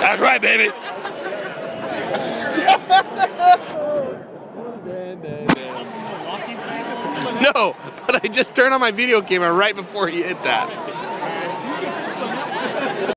That's right, baby. no, but I just turned on my video camera right before he hit that.